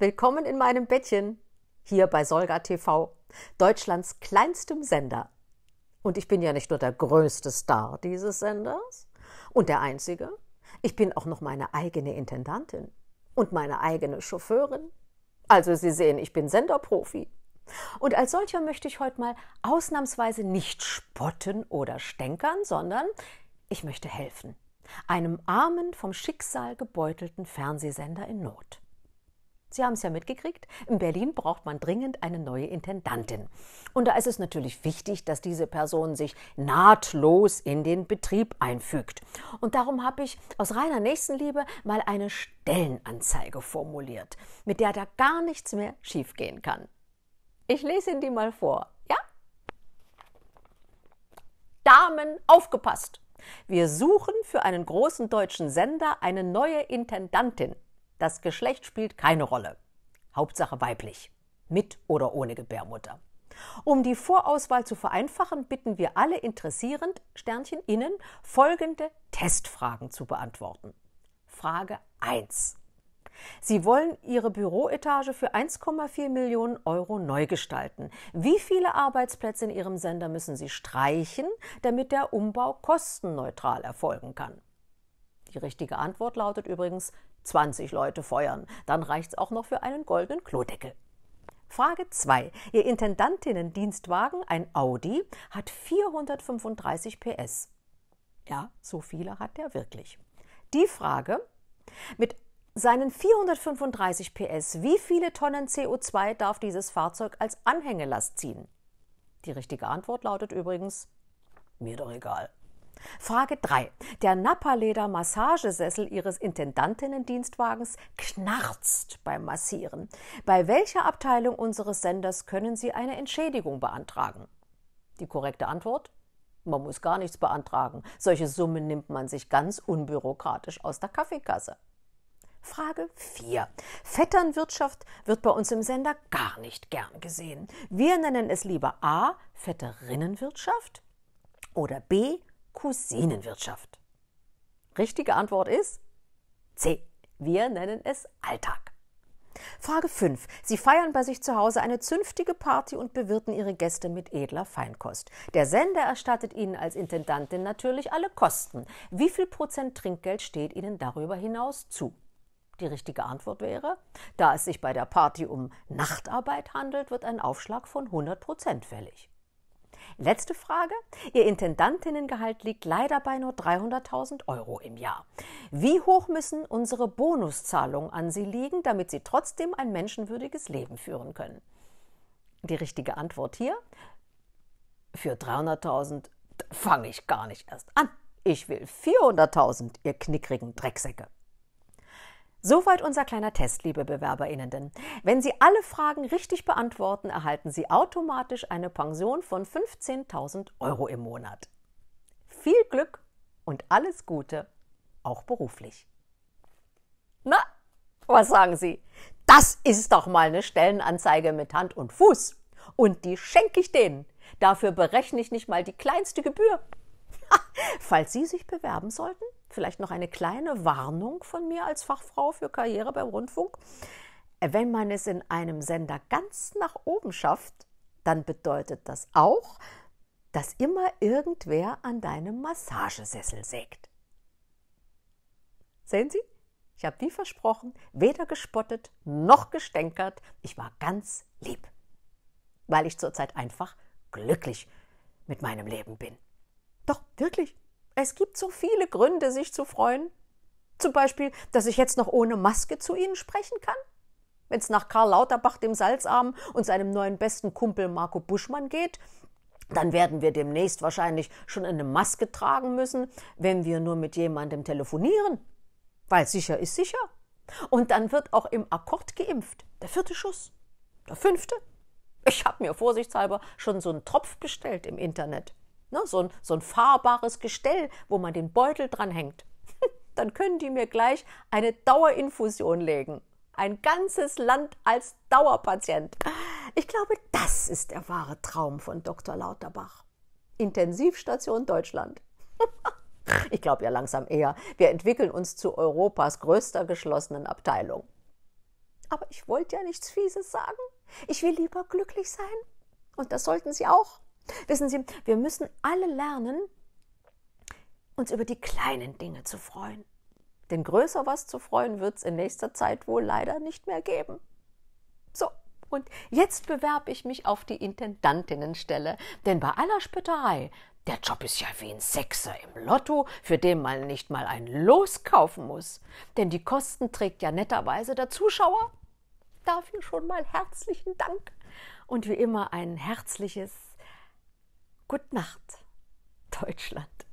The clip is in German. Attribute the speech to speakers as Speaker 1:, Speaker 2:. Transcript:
Speaker 1: Willkommen in meinem Bettchen, hier bei Solga TV, Deutschlands kleinstem Sender. Und ich bin ja nicht nur der größte Star dieses Senders und der einzige, ich bin auch noch meine eigene Intendantin und meine eigene Chauffeurin. Also Sie sehen, ich bin Senderprofi. Und als solcher möchte ich heute mal ausnahmsweise nicht spotten oder stänkern, sondern ich möchte helfen. Einem armen, vom Schicksal gebeutelten Fernsehsender in Not. Sie haben es ja mitgekriegt, in Berlin braucht man dringend eine neue Intendantin. Und da ist es natürlich wichtig, dass diese Person sich nahtlos in den Betrieb einfügt. Und darum habe ich aus reiner Nächstenliebe mal eine Stellenanzeige formuliert, mit der da gar nichts mehr schiefgehen kann. Ich lese Ihnen die mal vor, ja? Damen, aufgepasst! Wir suchen für einen großen deutschen Sender eine neue Intendantin. Das Geschlecht spielt keine Rolle. Hauptsache weiblich. Mit oder ohne Gebärmutter. Um die Vorauswahl zu vereinfachen, bitten wir alle Interessierend, Sternchen innen, folgende Testfragen zu beantworten. Frage 1. Sie wollen Ihre Büroetage für 1,4 Millionen Euro neu gestalten. Wie viele Arbeitsplätze in Ihrem Sender müssen Sie streichen, damit der Umbau kostenneutral erfolgen kann? Die richtige Antwort lautet übrigens 20 Leute feuern. Dann reicht es auch noch für einen goldenen Klodeckel. Frage 2. Ihr Intendantinnendienstwagen, ein Audi, hat 435 PS. Ja, so viele hat der wirklich. Die Frage, mit seinen 435 PS, wie viele Tonnen CO2 darf dieses Fahrzeug als Anhängelast ziehen? Die richtige Antwort lautet übrigens, mir doch egal. Frage 3. Der Nappa-Leder-Massagesessel Ihres Intendantinnendienstwagens knarzt beim Massieren. Bei welcher Abteilung unseres Senders können Sie eine Entschädigung beantragen? Die korrekte Antwort? Man muss gar nichts beantragen. Solche Summen nimmt man sich ganz unbürokratisch aus der Kaffeekasse. Frage 4. Vetternwirtschaft wird bei uns im Sender gar nicht gern gesehen. Wir nennen es lieber A. Vetterinnenwirtschaft oder B. Cousinenwirtschaft? Richtige Antwort ist C. Wir nennen es Alltag. Frage 5. Sie feiern bei sich zu Hause eine zünftige Party und bewirten Ihre Gäste mit edler Feinkost. Der Sender erstattet Ihnen als Intendantin natürlich alle Kosten. Wie viel Prozent Trinkgeld steht Ihnen darüber hinaus zu? Die richtige Antwort wäre, da es sich bei der Party um Nachtarbeit handelt, wird ein Aufschlag von 100 Prozent fällig. Letzte Frage. Ihr Intendantinnengehalt liegt leider bei nur 300.000 Euro im Jahr. Wie hoch müssen unsere Bonuszahlungen an Sie liegen, damit Sie trotzdem ein menschenwürdiges Leben führen können? Die richtige Antwort hier. Für 300.000 fange ich gar nicht erst an. Ich will 400.000, ihr knickrigen Drecksäcke. Soweit unser kleiner Test, liebe BewerberInnen. Wenn Sie alle Fragen richtig beantworten, erhalten Sie automatisch eine Pension von 15.000 Euro im Monat. Viel Glück und alles Gute, auch beruflich. Na, was sagen Sie? Das ist doch mal eine Stellenanzeige mit Hand und Fuß. Und die schenke ich denen. Dafür berechne ich nicht mal die kleinste Gebühr. Falls Sie sich bewerben sollten, vielleicht noch eine kleine Warnung von mir als Fachfrau für Karriere beim Rundfunk. Wenn man es in einem Sender ganz nach oben schafft, dann bedeutet das auch, dass immer irgendwer an deinem Massagesessel sägt. Sehen Sie? Ich habe wie versprochen weder gespottet noch gestänkert. Ich war ganz lieb, weil ich zurzeit einfach glücklich mit meinem Leben bin. Doch, wirklich. Es gibt so viele Gründe, sich zu freuen. Zum Beispiel, dass ich jetzt noch ohne Maske zu Ihnen sprechen kann. Wenn es nach Karl Lauterbach, dem Salzarm und seinem neuen besten Kumpel Marco Buschmann geht, dann werden wir demnächst wahrscheinlich schon eine Maske tragen müssen, wenn wir nur mit jemandem telefonieren. Weil sicher ist sicher. Und dann wird auch im Akkord geimpft. Der vierte Schuss. Der fünfte. Ich habe mir vorsichtshalber schon so einen Tropf bestellt im Internet. Ne, so, ein, so ein fahrbares Gestell, wo man den Beutel dran hängt. Dann können die mir gleich eine Dauerinfusion legen. Ein ganzes Land als Dauerpatient. Ich glaube, das ist der wahre Traum von Dr. Lauterbach. Intensivstation Deutschland. ich glaube ja langsam eher, wir entwickeln uns zu Europas größter geschlossenen Abteilung. Aber ich wollte ja nichts Fieses sagen. Ich will lieber glücklich sein. Und das sollten Sie auch. Wissen Sie, wir müssen alle lernen, uns über die kleinen Dinge zu freuen. Denn größer was zu freuen wird es in nächster Zeit wohl leider nicht mehr geben. So, und jetzt bewerbe ich mich auf die Intendantinnenstelle, denn bei aller Spötterei, der Job ist ja wie ein Sechser im Lotto, für den man nicht mal ein Los kaufen muss. Denn die Kosten trägt ja netterweise der Zuschauer. Dafür schon mal herzlichen Dank und wie immer ein herzliches Gute Nacht, Deutschland.